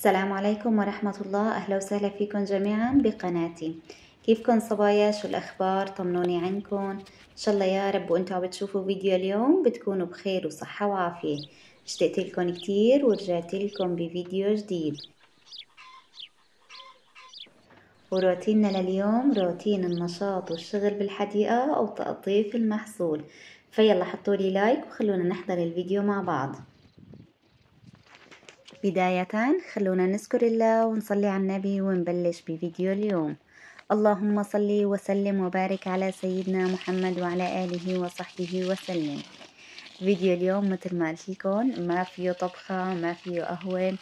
السلام عليكم ورحمة الله. أهلا وسهلا فيكم جميعا بقناتي. كيفكم صبايا؟ شو الأخبار؟ طمنوني عنكم. إن شاء الله يا رب وانتوا عم بتشوفوا فيديو اليوم بتكونوا بخير وصحة وعافية. اشتقت لكم كتير ورجعت لكم بفيديو جديد. وروتيننا لليوم روتين النشاط والشغل بالحديقة أو تقطيف المحصول. فيلا حطولي لايك وخلونا نحضر الفيديو مع بعض. بداية خلونا نذكر الله ونصلي على النبي ونبلش بفيديو اليوم. اللهم صل وسلم وبارك على سيدنا محمد وعلى آله وصحبه وسلم. فيديو اليوم مثل ما قلت لكم ما فيه طبخة ما فيه قهوة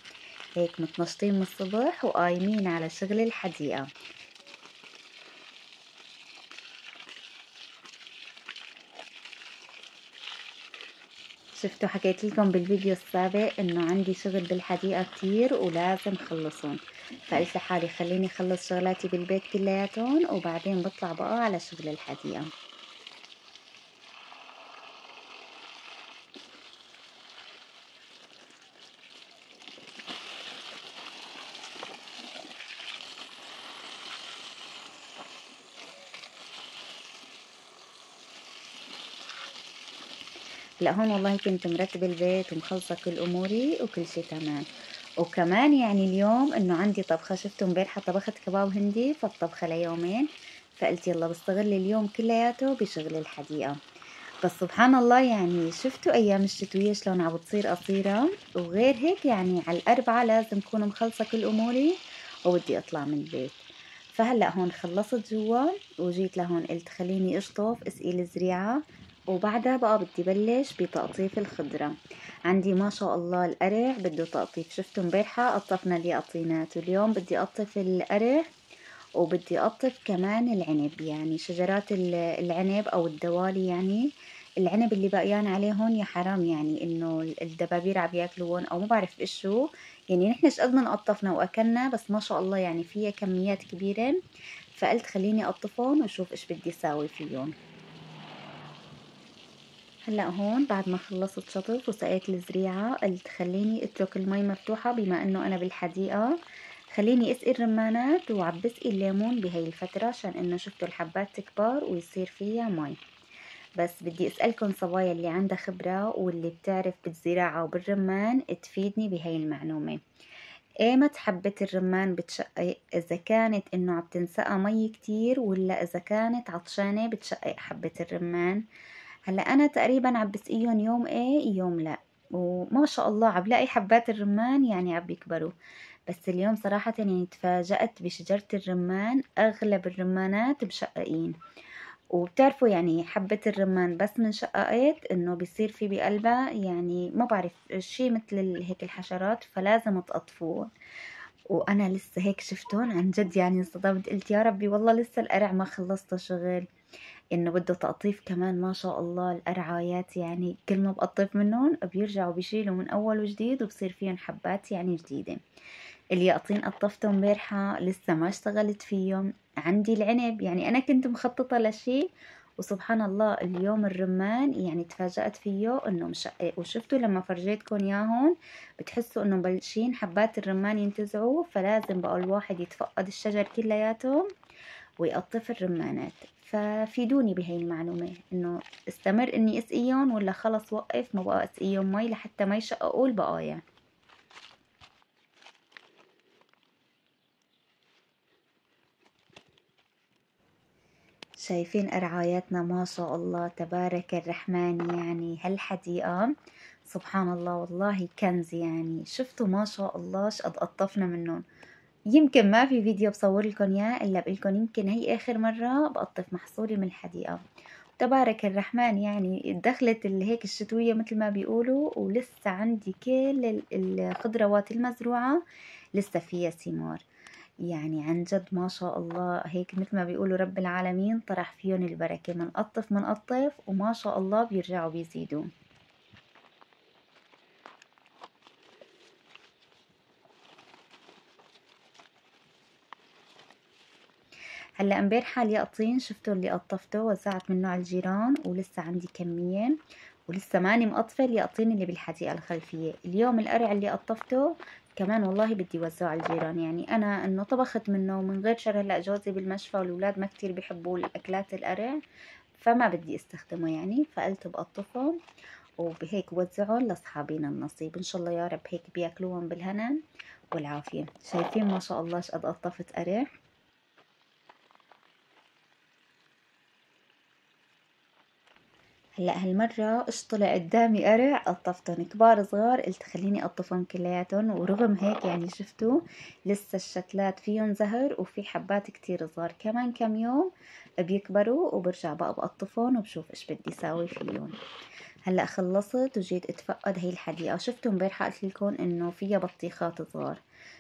هيك متنشطين من الصبح وقايمين على شغل الحديقة. شفتوا حكيت لكم بالفيديو السابق إنه عندي شغل بالحديقة كتير ولازم خلصهم فقلت لحالي خليني أخلص شغلاتي بالبيت كلياتهم وبعدين بطلع بقى على شغل الحديقة. لا هون والله كنت مرتبة البيت ومخلصة كل أموري وكل شي تمام. وكمان يعني اليوم إنه عندي طبخة شفتوا امبارحة طبخت كباب هندي فالطبخة ليومين. فقلت يلا بستغل اليوم كلياته بشغل الحديقة. بس سبحان الله يعني شفتوا أيام الشتوية شلون عم بتصير قصيرة؟ وغير هيك يعني على الأربعة لازم كون مخلصة كل أموري وبدي أطلع من البيت. فهلأ هون خلصت جوا وجيت لهون قلت خليني أشطف أسقي الزريعة. وبعدها بقى بدي بلش بتقطيف الخضرة. عندي ما شاء الله القرع بده تقطيف. شفتوا امبارحة قطفنا اليقطينات واليوم بدي أقطف القرع وبدي أقطف كمان العنب. يعني شجرات العنب أو الدوالي يعني العنب اللي بقيان عليه هون يا حرام. يعني إنه الدبابير عم ياكلوهم أو ما بعرف شو. يعني نحن شقد ما قطفنا وأكلنا بس ما شاء الله يعني فيها كميات كبيرة. فقلت خليني أقطفهم وأشوف إيش بدي أساوي فيهم. هلأ هون بعد ما خلصت شطف وسقيت الزريعة قلت خليني أترك المي مفتوحة بما إنه أنا بالحديقة. خليني أسقي الرمانات وعم بسقي الليمون بهي الفترة عشان إنه شفتوا الحبات تكبر ويصير فيها مي. بس بدي أسألكم صبايا اللي عندها خبرة واللي بتعرف بالزراعة وبالرمان تفيدني بهي المعلومة. ايمت حبة الرمان بتشقق؟ إذا كانت إنه عم تنسقى مي كتير ولا إذا كانت عطشانة بتشقق حبة الرمان؟ هلأ أنا تقريبا عم بسقيهم يوم إيه؟ يوم لأ. وما شاء الله عم بلاقي حبات الرمان يعني عم بيكبروا. بس اليوم صراحة يعني تفاجأت بشجرة الرمان أغلب الرمانات مشققين. وبتعرفوا يعني حبة الرمان بس من شققت إنه بيصير في بقلبها يعني ما بعرف شي مثل هيك الحشرات فلازم تقطفوه. وأنا لسه هيك شفتون عن جد يعني انصدمت. قلت يا ربي والله لسه القرع ما خلصت شغل. إنه بده تقطيف كمان ما شاء الله القرعايات يعني كل ما بقطف منهم بيرجعوا بيشيلوا من أول وجديد وبصير فيهم حبات يعني جديدة. اليقطين قطفتهم امبارحة لسه ما اشتغلت فيهم عندي العنب يعني أنا كنت مخططة لشي وسبحان الله اليوم الرمان يعني تفاجأت فيه إنه مشقق. وشفتوا لما فرجيتكم اياهم بتحسوا إنه بلشين حبات الرمان ينتزعوا فلازم بقى الواحد يتفقد الشجر كلياتهم. ويقطف الرمانات. ففيدوني بهي المعلومة إنه استمر إني اسقيهم ولا خلص وقف ما بقى اسقيهم مي لحتى ما يشققوا البقايا. شايفين قرعاياتنا ما شاء الله تبارك الرحمن يعني هالحديقة. سبحان الله والله كنز يعني. شفتوا؟ ما شاء الله شقد قطفنا منهم. يمكن ما في فيديو بصور لكم إياه إلا بقول لكم يمكن هي آخر مرة بقطف محصولي من الحديقة. تبارك الرحمن يعني دخلت هيك الشتوية مثل ما بيقولوا ولسه عندي كل الخضروات المزروعة لسه فيها ثمار يعني عن جد ما شاء الله هيك مثل ما بيقولوا رب العالمين طرح فيهم البركة. منقطف منقطف وما شاء الله بيرجعوا بيزيدوا. هلأ امبارحة اليقطين شفتوا اللي قطفته وزعت منه على الجيران ولسه عندي كمية ولسه ماني مقطفة اليقطين اللي بالحديقة الخلفية. اليوم القرع اللي قطفته كمان والله بدي وزعه على الجيران. يعني أنا إنه طبخت منه ومن غير شر هلأ جوزي بالمشفى والولاد ما كتير بيحبوا الأكلات القرع فما بدي أستخدمه يعني. فقلت بقطفه وبهيك وزعهم لأصحابينا النصيب. إن شاء الله يا رب هيك بياكلوهم بالهنا والعافية. شايفين ما شاء الله شقد قطفت قرع هلا هالمرة إيش طلع قدامي قرع قطفتهم كبار صغار قلت خليني اقطفهم كلياتهم ورغم هيك يعني شفتوا لسه الشتلات فيهم زهر وفي حبات كتير صغار. كمان كم يوم بيكبروا وبرجع بقى بقطفهم وبشوف إيش بدي ساوي فيهم. هلا خلصت وجيت أتفقد هي الحديقة. شفتوا امبارحة قلت لكم إنه فيها بطيخات صغار.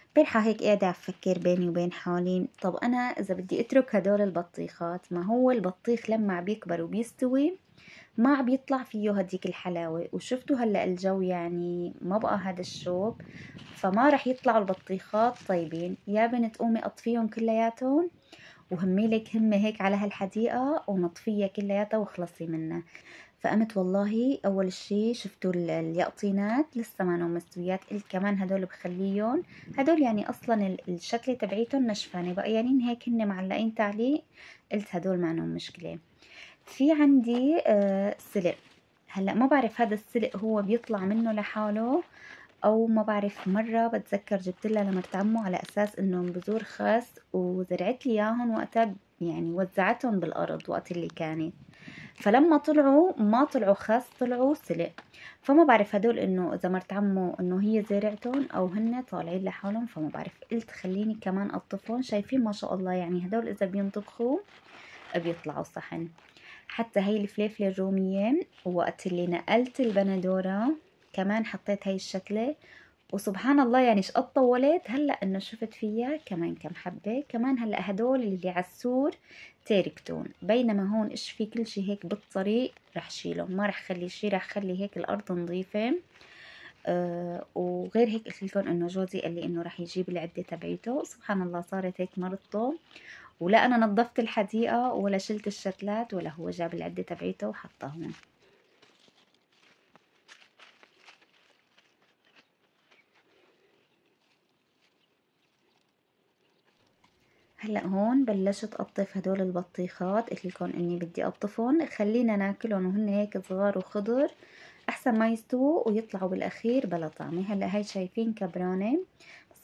امبارحة هيك قاعدة عم فكر بيني وبين حالي طب أنا إذا بدي أترك هدول البطيخات ما هو البطيخ لما بيكبر وبيستوي ما عم يطلع فيه هديك الحلاوة وشفتوا هلأ الجو يعني ما بقى هذا الشوب فما رح يطلعوا البطيخات طيبين. يا بنت قومي قطفيهم كلياتهم وهميلك همة هيك على هالحديقة ونطفيها كلياتها وخلصي منها. فقمت والله أول شي شفتوا اليقطينات لسه ما مستويات قلت كمان هدول بخليهم. هدول يعني أصلا الشكل تبعيتهم نشفانة بقى يعني هيك هن معلقين تعليق قلت هدول ما مشكلة. في عندي آه، سلق. هلأ ما بعرف هذا السلق هو بيطلع منه لحاله أو ما بعرف. مرة بتذكر جبت لها لمرت عمو على أساس انهم بذور خاص وزرعت لي إياهم وقتها يعني وزعتهم بالأرض وقت اللي كانت. فلما طلعوا ما طلعوا خاص طلعوا سلق. فما بعرف هدول إنه إذا مرت عمو إنه هي زرعتهم أو هن طالعين لحالهم فما بعرف. قلت خليني كمان اطفهم شايفين ما شاء الله يعني هدول إذا بينطبخوا بيطلعوا صحن. حتى هي الفليفلة الرومية وقت اللي نقلت البندورة كمان حطيت هاي الشكلة. وسبحان الله يعني شقد طولت هلأ إنه شفت فيها كمان كم حبة. كمان هلأ هدول اللي على السور تاركتون. بينما هون إيش في كل شي هيك بالطريق رح شيلهم. ما رح خلي شي رح خلي هيك الأرض نظيفة. آه وغير هيك قلت لكم إنه جوزي قال لي إنه رح يجيب العدة تبعيته. سبحان الله صارت هيك مرته. ولا أنا نظفت الحديقة ولا شلت الشتلات ولا هو جاب العدة تبعيته وحطها هون هلأ هون بلشت اقطف هدول البطيخات قلت لكم إني بدي اقطفهم خلينا ناكلهم وهن هيك صغار وخضر. أحسن ما يستووا ويطلعوا بالأخير بلا طعمة. هلأ هاي شايفين كبرانه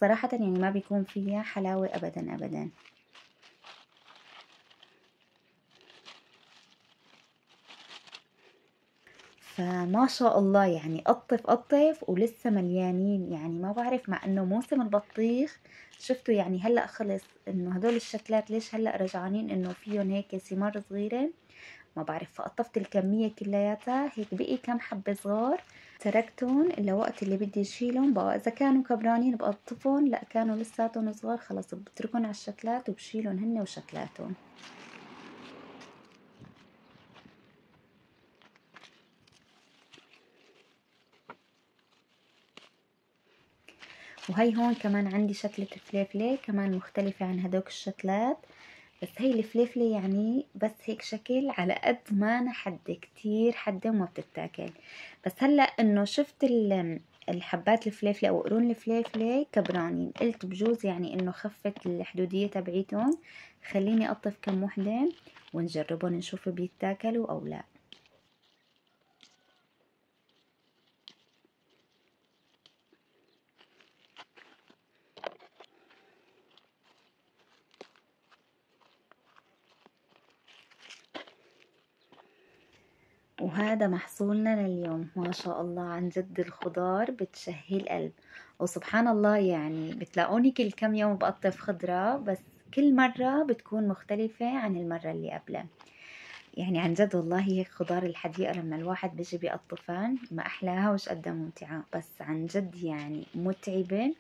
صراحة يعني ما بيكون فيها حلاوة ابدا ابدا. فما شاء الله يعني قطف قطف ولسه مليانين. يعني ما بعرف مع إنه موسم البطيخ شفتوا يعني هلأ خلص إنه هدول الشكلات ليش هلأ رجعانين إنه فيهم هيك ثمار صغيرة؟ ما بعرف. فقطفت الكمية كلياتها. هيك بقي كم حبة صغار تركتهم لوقت اللي بدي أشيلهم. بقى إذا كانوا كبرانين بقطفهم. لأ كانوا لساتهم صغار. خلص بتركهم على الشكلات وبشيلهم هن وشكلاتهم وهي هون كمان عندي شكلة الفليفلة كمان مختلفة عن هدوك الشكلات بس هي الفليفلة يعني بس هيك شكل على قد ما أنا حدة كتير حدة وما بتتاكل. بس هلأ إنه شفت الحبات الفليفلة أو قرون الفليفلة كبرانين قلت بجوز يعني إنه خفت الحدودية تبعيتهم. خليني أطف كم وحدة ونجربهم نشوف بيتاكلوا أو لا. وهذا محصولنا لليوم. ما شاء الله عن جد الخضار بتشهي القلب. وسبحان الله يعني بتلاقوني كل كم يوم بقطف خضرة بس كل مرة بتكون مختلفة عن المرة اللي قبلها. يعني عن جد والله هيك خضار الحديقة لما الواحد بيجي بيقطفان ما أحلاها وش قد ممتعة. بس عن جد يعني متعبة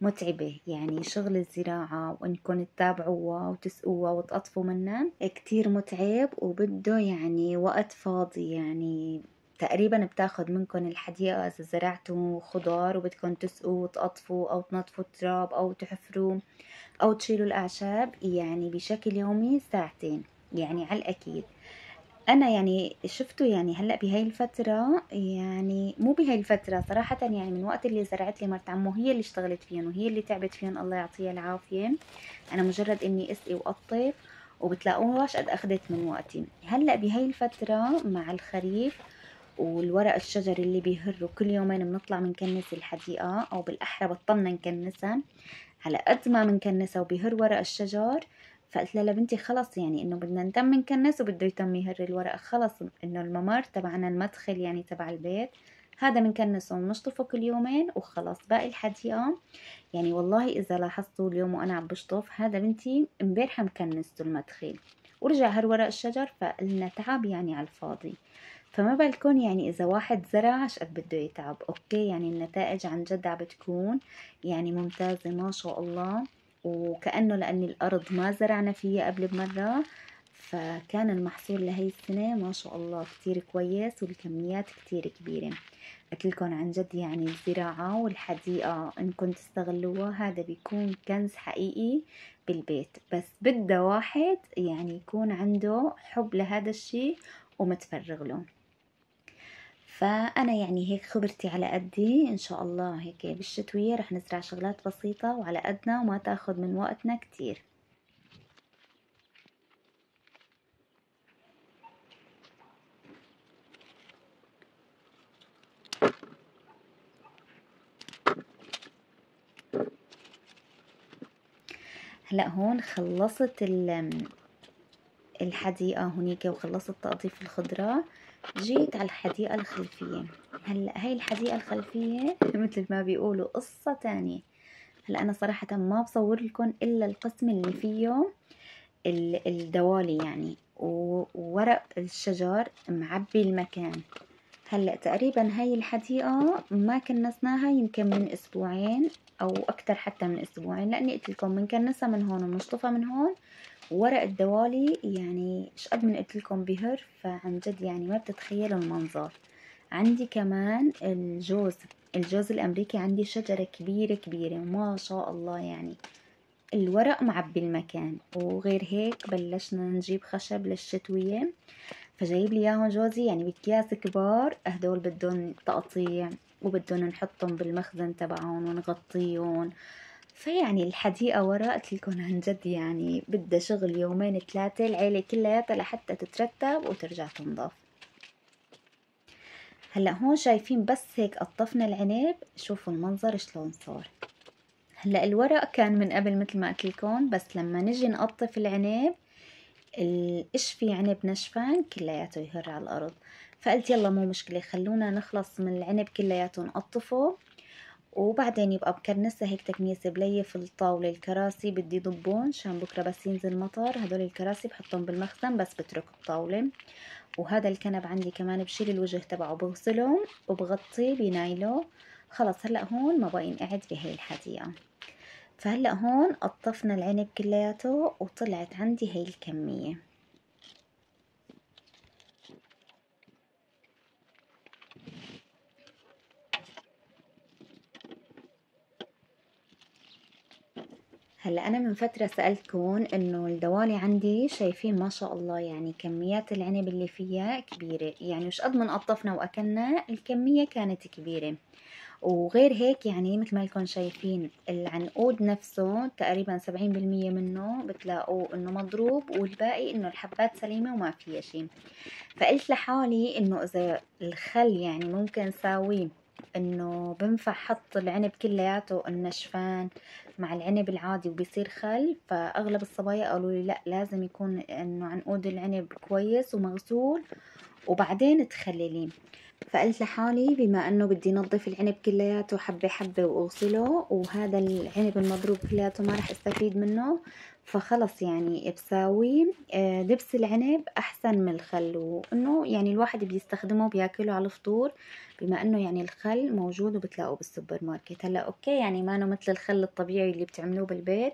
متعبة. يعني شغل الزراعة وإنكم تتابعوها وتسقوها وتقطفوا منها كتير متعب وبده يعني وقت فاضي. يعني تقريبا بتاخد منكم الحديقة إذا زرعتوا خضار وبدكم تسقوا وتقطفوا أو تنظفوا التراب أو تحفروا أو تشيلوا الأعشاب يعني بشكل يومي ساعتين. يعني على الأكيد. أنا يعني شفته يعني هلأ بهاي الفترة يعني مو بهاي الفترة صراحة يعني من وقت اللي زرعت لي مرت عمو هي اللي اشتغلت فيهم وهي اللي تعبت فيهم الله يعطيها العافية. أنا مجرد إني أسقي واقطف وبتلاقوش قد اخذت من وقتي. هلأ بهاي الفترة مع الخريف والورق الشجر اللي بيهر كل يومين بنطلع منكنس الحديقة أو بالأحرى بطلنا نكنسها. على قد ما منكنسها وبيهر ورق الشجر فقلت لها لبنتي خلص يعني إنه بدنا نتم نكنس وبده يتم يهر الورق خلص إنه الممر تبعنا المدخل يعني تبع البيت. هذا بنكنسه ونشطفه كل يومين وخلص باقي الحديقة يعني والله إذا لاحظتوا اليوم وأنا عم بشطف هذا بنتي امبارحة مكنسته المدخل. ورجع هر ورق الشجر فقلنا تعب يعني على الفاضي. فما بالكم يعني إذا واحد زرع قد بده يتعب. أوكي يعني النتائج عن جد عم بتكون يعني ممتازة ما شاء الله. وكأنه لأن الأرض ما زرعنا فيها قبل بمرة فكان المحصول لهي السنة ما شاء الله كتير كويس والكميات كتير كبيرة. قلت لكم عن جد يعني الزراعة والحديقة انكم تستغلوها هذا بيكون كنز حقيقي بالبيت. بس بدها واحد يعني يكون عنده حب لهذا الشي ومتفرغ له. فأنا يعني هيك خبرتي على قدي إن شاء الله هيك بالشتوية رح نزرع شغلات بسيطة وعلى قدنا وما تاخد من وقتنا كتير. هلا هون خلصت الحديقة هنيك وخلصت تقطيف الخضرة. جيت على الحديقة الخلفية. هلا هاي الحديقة الخلفية مثل ما بيقولوا قصة تانية. هلا أنا صراحة ما بصور لكم إلا القسم اللي فيه الدوالي يعني وورق الشجر معبي المكان. هلا تقريبا هاي الحديقة ما كنسناها يمكن من أسبوعين أو أكتر حتى من أسبوعين لأني قلت لكم بنكنسها من هون ومشطفة من هون ورق الدوالي يعني إيش قد من قلت لكم بهر فعن جد يعني ما بتتخيلوا المنظر. عندي كمان الجوز الجوز الأمريكي عندي شجرة كبيرة كبيرة ما شاء الله يعني. الورق معبي المكان وغير هيك بلشنا نجيب خشب للشتوية. فجايب لي إياهم جوزي يعني بكياس كبار هدول بدهم تقطيع وبدهم نحطهم بالمخزن تبعهم ونغطيهم. فيعني الحديقة ورا قلت لكم عن جد يعني بدها شغل يومين ثلاثة العيلة كلياتها لحتى تترتب وترجع تنضف هلأ هون شايفين بس هيك قطفنا العنب شوفوا المنظر شلون صار. هلأ الورق كان من قبل مثل ما قلت لكم بس لما نجي نقطف العنب القشفي عنب نشفان كلياته يهر على الأرض. فقلت يلا مو مشكلة خلونا نخلص من العنب كلياته نقطفه. وبعدين يبقى بكنسها هيك تكنيسة بليف الطاولة الكراسي بدي ضبون عشان بكرة بس ينزل مطر هدول الكراسي بحطهم بالمخزن بس بترك الطاولة. وهذا الكنب عندي كمان بشيل الوجه تبعه بغسله وبغطيه بنايلو خلص هلأ هون ما بقى ينقعد بهي الحديقة. فهلأ هون قطفنا العنب كلياته وطلعت عندي هي الكمية. هلأ أنا من فترة سالتكم إنه الدوالي عندي شايفين ما شاء الله يعني كميات العنب اللي فيها كبيرة. يعني مش قد ما قطفنا وأكلنا الكمية كانت كبيرة. وغير هيك يعني مثل ما لكم شايفين العنقود نفسه تقريبا سبعين بالمية منه بتلاقوه إنه مضروب والباقي إنه الحبات سليمة وما فيها شي. فقلت لحالي إنه إذا الخل يعني ممكن ساويه إنه بنفع حط العنب كلياته النشفان مع العنب العادي وبيصير خل. فأغلب الصبايا قالوا لي لا لازم يكون إنه عنقود العنب كويس ومغسول وبعدين تخلليه فقلت لحالي بما إنه بدي نظف العنب كلياته حبة حبة وأغسله وهذا العنب المضروب كلياته ما رح أستفيد منه فخلص يعني بساوي آه، دبس العنب أحسن من الخل وإنه يعني الواحد بيستخدمه بياكله على الفطور بما إنه يعني الخل موجود وبتلاقوه بالسوبر ماركت. هلأ okay يعني ما إنه مثل الخل الطبيعي اللي بتعملوه بالبيت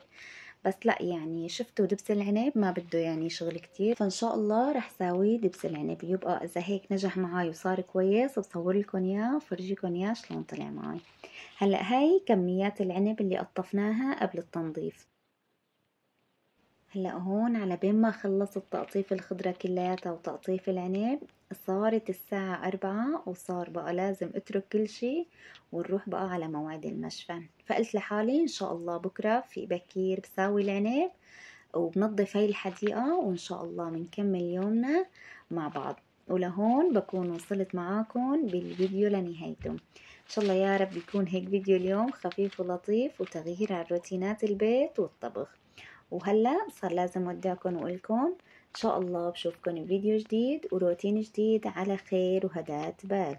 بس لأ يعني شفتوا دبس العنب ما بده يعني شغل كتير. فإن شاء الله رح ساوي دبس العنب. يبقى إذا هيك نجح معي وصار كويس بصور لكم اياه وفرجيكم اياه شلون طلع معي هلأ هاي كميات العنب اللي قطفناها قبل التنظيف. هلأ هون على بين ما خلصت تقطيف الخضرة كلياتها وتقطيف العنب صارت الساعة أربعة وصار بقى لازم أترك كل شي ونروح بقى على موعد المشفى. فقلت لحالي إن شاء الله بكرة في بكير بساوي العنب وبنظف هاي الحديقة وإن شاء الله بنكمل يومنا مع بعض. ولهون بكون وصلت معاكم بالفيديو لنهايته. إن شاء الله يا رب يكون هيك فيديو اليوم خفيف ولطيف وتغيير عن روتينات البيت والطبخ. وهلا صار لازم ودعكم وأقولكم إن شاء الله بشوفكم بفيديو جديد وروتين جديد على خير وهداة بال.